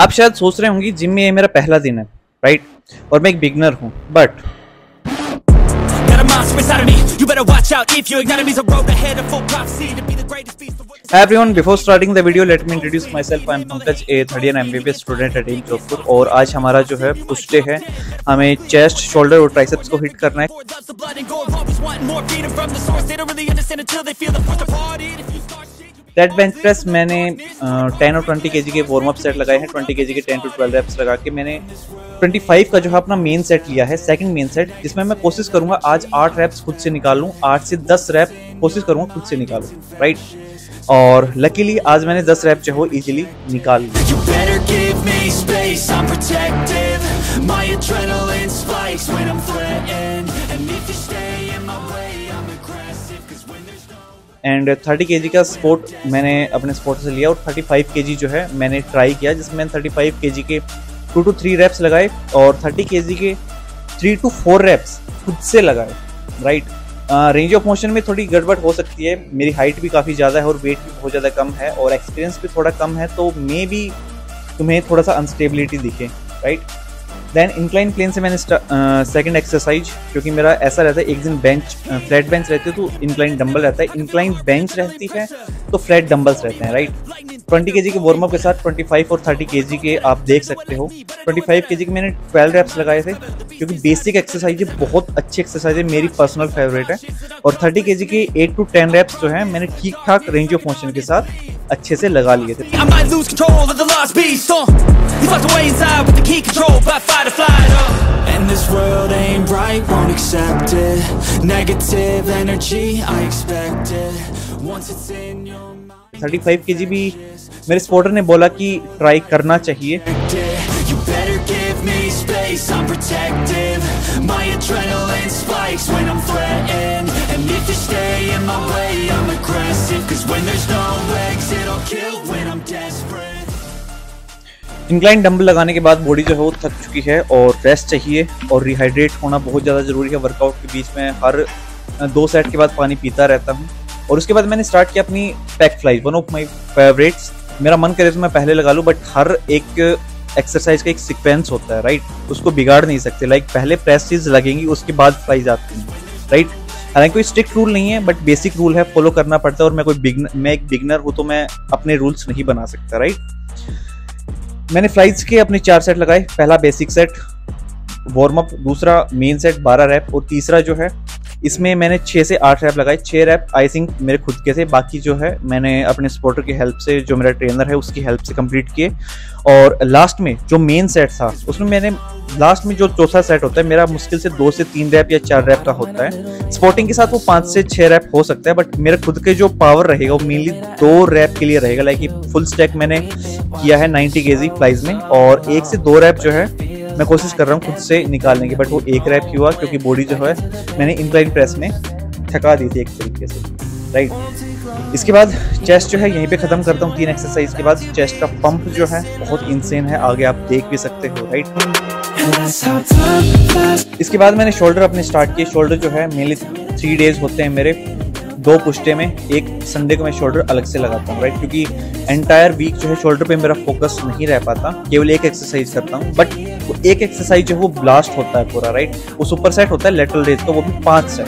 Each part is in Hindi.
आप शायद सोच रहे होंगे जिम में ये मेरा पहला दिन है राइट और मैं एक बिगनर हूँ but everyone, before starting the video, let me introduce myself. I am Pankaj, a third year MBBS student at AIM Jodhpur और आज हमारा जो है पुश डे है हमें चेस्ट शोल्डर और ट्राइसेप्स को हिट करना है दैट बेंच प्रेस मैंने टेन और ट्वेंटी के के वार्म अप सेट लगाए हैं ट्वेंटी के के टेन टू ट्वेल्व रेप्स लगा के मैंने ट्वेंटी फाइव का जो है अपना मेन सेट लिया है सेकंड मेन सेट जिसमें मैं कोशिश करूँगा आज आठ रैप्स खुद से निकाल, आठ से दस रैप कोशिश करूँगा खुद से निकालूं राइट और लकीली आज मैंने दस रैप जो हो इजीली निकाल ली एंड थर्टी के का स्पोर्ट मैंने अपने स्पोर्ट से लिया और थर्टी फाइव के जो है मैंने ट्राई किया, जिसमें मैंने थर्टी फाइव के के टू टू थ्री रैप्स लगाए और थर्टी के के थ्री टू फोर रैप्स खुद से लगाए राइट रेंज ऑफ़ मोशन में थोड़ी गड़बड़ हो सकती है, मेरी हाइट भी काफ़ी ज़्यादा है और वेट भी बहुत ज़्यादा कम है और एक्सपीरियंस भी थोड़ा कम है तो मे भी तुम्हें थोड़ा सा अनस्टेबिलिटी दिखे राइट देन इंक्लाइन प्लेन से मैंने सेकंड एक्सरसाइज क्योंकि मेरा ऐसा रहता है, एक दिन बेंच फ्लैट बेंच रहती है तो इंक्लाइन डंबल रहता है। इंक्लाइन बेंच रहती है तो फ्लैट डंबल्स रहते हैं राइट ट्वेंटी के के वार्म अप के साथ ट्वेंटी फाइव और थर्टी के के आप देख सकते हो। ट्वेंटी फाइव के के मैंने ट्वेल्व रैप्स लगाए थे, क्योंकि बेसिक एक्सरसाइज बहुत अच्छी एक्सरसाइज है, मेरी पर्सनल फेवरेट है। और थर्टी के के एट टू टेन रैप्स जो है, मैंने ठीक ठाक रेंज ऑफ़ मोशन के साथ अच्छे से लगा लिए थे. Uh. Uh. This world ain't right, won't accept it. Negative energy, I expect it. Once it's in your mind. Thirty five के भी मेरे स्पोर्टर ने बोला कि ट्राई करना चाहिए You better give me space, I'm protective. My adrenaline spikes when I'm threatened. And if you stay in my way, I'm aggressive. Cause when there's no exit, incline dumbbell लगाने के बाद बॉडी जो है वो थक चुकी है और रेस्ट चाहिए और रिहाइड्रेट होना बहुत ज़्यादा ज़रूरी है। वर्कआउट के बीच में हर दो सेट के बाद पानी पीता रहता हूँ। और उसके बाद मैंने स्टार्ट किया अपनी pec flies one of my favourites मेरा मन करे तो मैं पहले लगा लूँ बट हर एक एक्सरसाइज का एक सिक्वेंस होता है राइट उसको बिगाड़ नहीं सकते। लाइक पहले प्रेस चीज़ लगेंगी, उसके बाद फ्लाइज आती हैं राइट हालाँकि कोई स्ट्रिक्ट रूल नहीं है बट बेसिक रूल है फॉलो करना पड़ता है और मैं कोई बिगनर मैं एक बिगनर हूँ तो मैं अपने रूल्स नहीं बना सकता राइट मैंने फ्लाइट्स के अपने चार सेट लगाए। पहला बेसिक सेट वार्म अप दूसरा मेन सेट बारह रैप और तीसरा जो है इसमें मैंने छः से आठ रैप लगाए छः रैप आई थिंक मेरे खुद के थे। बाकी जो है, मैंने अपने स्पोर्टर की हेल्प से, जो मेरा ट्रेनर है, उसकी हेल्प से कंप्लीट किए। और लास्ट में जो मेन सेट था, उसमें मैंने लास्ट में जो चौथा सेट होता है, मेरा मुश्किल से दो से तीन रैप या चार रैप का होता है। स्पोर्टिंग के साथ वो पाँच से छः रैप हो सकता है बट मेरे खुद के जो पावर रहेगा, वो मेनली दो रैप के लिए रहेगा। लाइक फुल स्टैक मैंने किया है नाइन्टी के जी में, और एक से दो रैप जो है मैं कोशिश कर रहा हूँ खुद से निकालने की बट वो एक रैप ही हुआ क्योंकि बॉडी जो है, मैंने इंक्लाइन प्रेस में थका दी थी एक तरीके से राइट इसके बाद चेस्ट जो है, यहीं पे ख़त्म करता हूँ तीन एक्सरसाइज के बाद। चेस्ट का पंप जो है, बहुत इंसेन है, आगे आप देख भी सकते हो राइट इसके बाद मैंने शोल्डर अपने स्टार्ट किए। शोल्डर जो है मेनली थ्री डेज़ होते हैं मेरे, दो पुश्ते में, एक संडे को मैं शोल्डर अलग से लगाता हूँ राइट क्योंकि एंटायर वीक जो है शोल्डर पे मेरा फोकस नहीं रह पाता, केवल एक एक्सरसाइज करता हूँ। बट वो एक एक्सरसाइज जो है वो ब्लास्ट होता है पूरा राइट वो सुपर सेट होता है लेटरल रेज तो वो भी पाँच सेट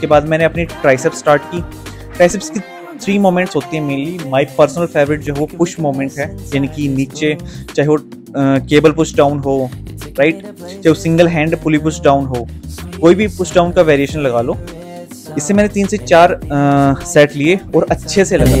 के बाद मैंने अपनी ट्राइसेप स्टार्ट की। ट्राइसेप्स की थ्री मोमेंट्स होती हैं मेनली माय पर्सनल फेवरेट जो है वो पुश मोमेंट है, यानी कि नीचे, चाहे वो केबल पुश डाउन हो राइट चाहे वो single hand pulley push down हो कोई भी पुश डाउन का वेरिएशन लगा लो इससे मैंने तीन से चार आ, सेट लिए और अच्छे से लगा।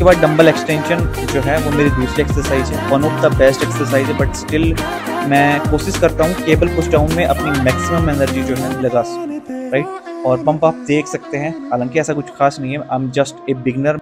उसके बाद डंबल एक्सटेंशन जो है, वो मेरी दूसरी एक्सरसाइज है। One of the best exercise है बट स्टिल मैं कोशिश करता हूँ केबल पुश डाउन में अपनी मैक्सिमम एनर्जी जो है लगा सकूँ राइट और पंप आप देख सकते हैं, हालाँकि ऐसा कुछ खास नहीं है। I am just a beginner